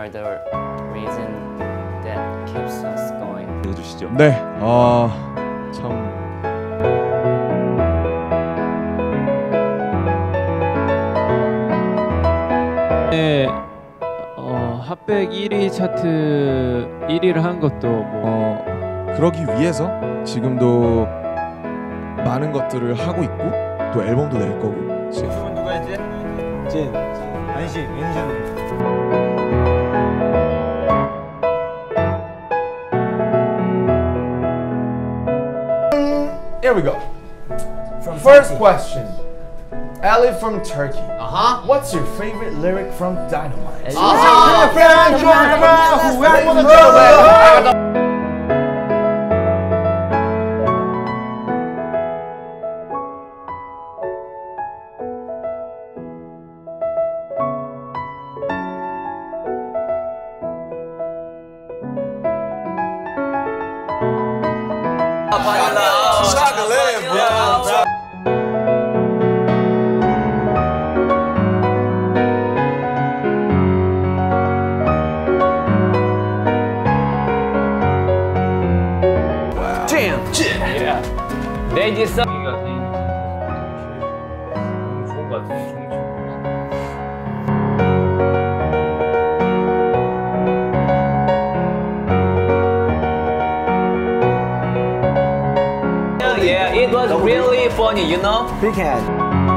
are the reason that keeps us going. 해주시죠. 네, 어, 참 네, 어, 핫백 1위 차트 1위를 한 것도 뭐 어, 그러기 위해서 지금도 많은 것들을 하고 있고 또 앨범도 낼 거고 지금 분 누가 했지? 진. 안시 매니저님. Here we go. First question. Ellie from Turkey. Uh huh. What's your favorite lyric from Dynamite? They did so. Yeah, it was really funny, you know. Big hand.